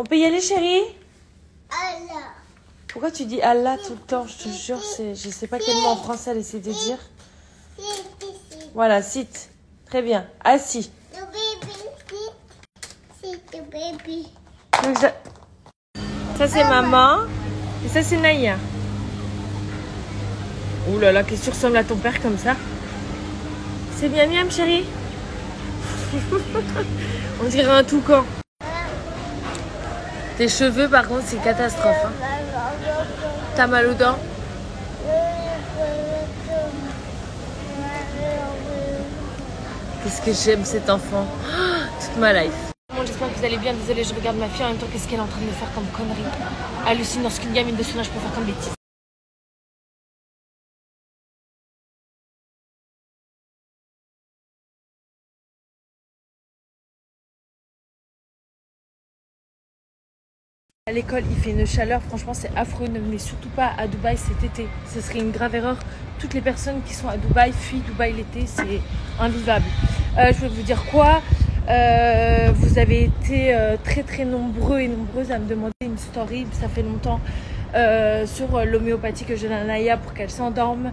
On peut y aller, chérie Allah. Pourquoi tu dis Allah tout le temps? Je te jure, c'est, je sais pas quel mot en français elle essaie de dire. Voilà, sit. Très bien. Assis. Donc, ça, ça, c'est maman. Et ça, c'est Naya. Ouh là là, qu'est-ce que tu ressembles à ton père comme ça? C'est bien miam, chérie On dirait un toucan. Tes cheveux, par contre, c'est une catastrophe. hein. T'as mal aux dents Qu'est-ce que j'aime cet enfant Ah, Toute ma life. Bon, J'espère que vous allez bien. Désolée, je regarde ma fille en même temps. Qu'est-ce qu'elle est en train de faire comme connerie Hallucine lorsqu'une gamine de son âge peut faire comme bêtise. À l'école, il fait une chaleur, franchement, c'est affreux. Ne venez surtout pas à Dubaï cet été. Ce serait une grave erreur. Toutes les personnes qui sont à Dubaï fuient Dubaï l'été, c'est invivable. Euh, je veux vous dire quoi? Euh, Vous avez été euh, très très nombreux et nombreuses à me demander une story, ça fait longtemps, sur l'homéopathie que je donne à Naya pour qu'elle s'endorme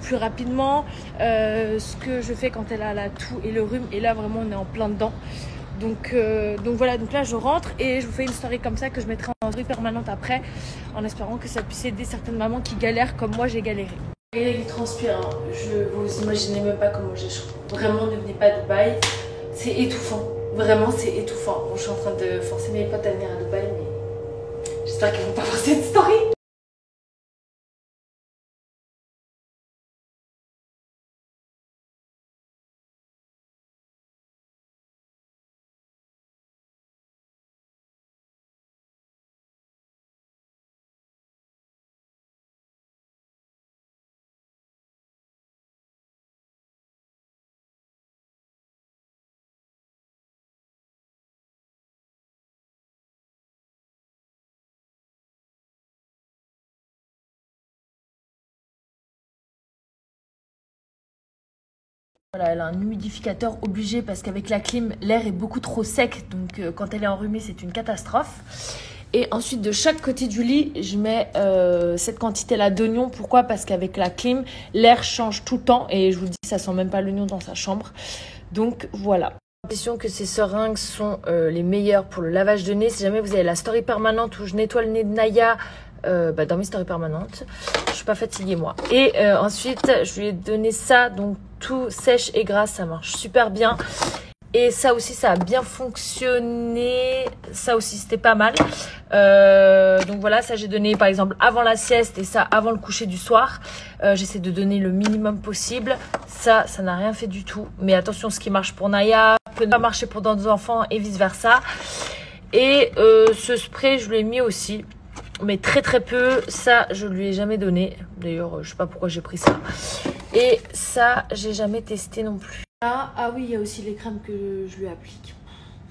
plus rapidement. Ce que je fais quand elle a la toux et le rhume. Et là, vraiment, on est en plein dedans. Donc, donc voilà, donc là je rentre et je vous fais une story comme ça que je mettrai en story permanente après, en espérant que ça puisse aider certaines mamans qui galèrent comme moi j'ai galéré. Et il transpire, hein. je vous imaginez même pas comment j'ai chaud. Vraiment, ne venez pas à Dubaï, c'est étouffant. Vraiment, c'est étouffant. Bon, je suis en train de forcer mes potes à venir à Dubaï, mais j'espère qu'ils vont pas voir cette story. Voilà, elle a un humidificateur obligé parce qu'avec la clim, l'air est beaucoup trop sec. Donc euh, quand elle est enrhumée, c'est une catastrophe. Et ensuite, de chaque côté du lit, je mets euh, cette quantité-là d'oignons. Pourquoi? Parce qu'avec la clim, l'air change tout le temps. Et je vous dis, ça sent même pas l'oignon dans sa chambre. Donc voilà. L'impression que ces seringues sont euh, les meilleures pour le lavage de nez. Si jamais vous avez la story permanente où je nettoie le nez de Naya, euh, bah, dans mes stories permanentes. Je suis pas fatiguée moi. Et euh, ensuite, je lui ai donné ça, donc tout sèche et gras, ça marche super bien. Et ça aussi, ça a bien fonctionné. Ça aussi, c'était pas mal. Euh, donc voilà, ça j'ai donné par exemple avant la sieste et ça avant le coucher du soir. Euh, J'essaie de donner le minimum possible. Ça, ça n'a rien fait du tout. Mais attention, ce qui marche pour Naya peut ne pas marcher pour d'autres enfants et vice versa. Et euh, ce spray, je lui ai mis aussi mais très très peu. Ça, je lui ai jamais donné. D'ailleurs, je sais pas pourquoi j'ai pris ça. Et ça, j'ai jamais testé non plus. Ah, ah oui, il y a aussi les crèmes que je lui applique.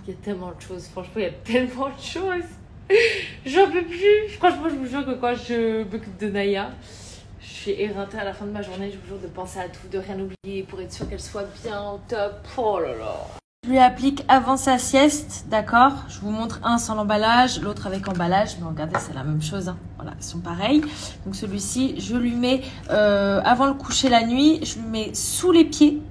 Il y a tellement de choses. Franchement, il y a tellement de choses. J'en peux plus. Franchement, je vous jure que quand je m'occupe de Naya, je suis éreintée à la fin de ma journée. Je vous jure de penser à tout, de rien oublier pour être sûre qu'elle soit bien au top. Oh là là. Je lui applique avant sa sieste, d'accord? Je vous montre un sans l'emballage, l'autre avec emballage. Mais regardez, c'est la même chose. hein. Voilà, ils sont pareils. Donc celui-ci, je lui mets euh, avant le coucher la nuit, je lui mets sous les pieds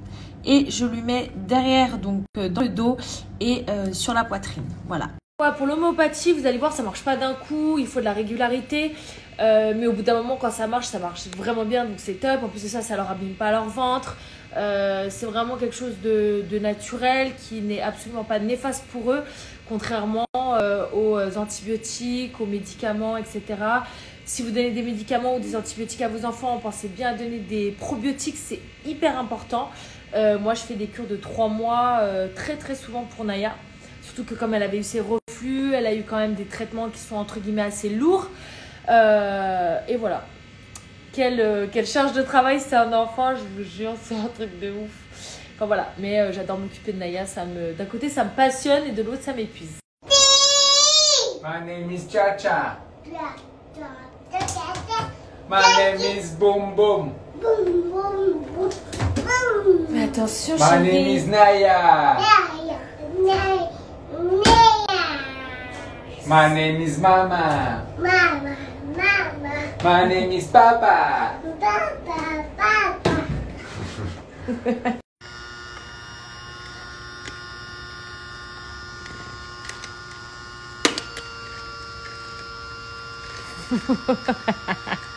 et je lui mets derrière, donc euh, dans le dos et euh, sur la poitrine. Voilà. Pour l'homéopathie, vous allez voir, ça marche pas d'un coup, il faut de la régularité. Euh, mais au bout d'un moment, quand ça marche, ça marche vraiment bien, donc c'est top. En plus de ça, ça leur abîme pas leur ventre. Euh, c'est vraiment quelque chose de, naturel qui n'est absolument pas néfaste pour eux, contrairement euh, aux antibiotiques, aux médicaments, etc. Si vous donnez des médicaments ou des antibiotiques à vos enfants, pensez bien à donner des probiotiques, c'est hyper important. Moi, je fais des cures de 3 mois très très souvent pour Naya. Surtout que comme elle avait eu ses elle a eu quand même des traitements qui sont entre guillemets assez lourds. Euh, et voilà. Quelle, euh, quelle charge de travail c'est un enfant, je vous jure, c'est un truc de ouf. Enfin voilà, mais euh, j'adore m'occuper de Naya. Ça me, d'un côté, ça me passionne et de l'autre, ça m'épuise. My name is Cha. My name is Boom Boom. Boom, boom, boom, boom. Mais attention, My name is. Naya, Naya, Naya. My name is Mama. Mama, Mama, My name is Papa. Papa, Papa.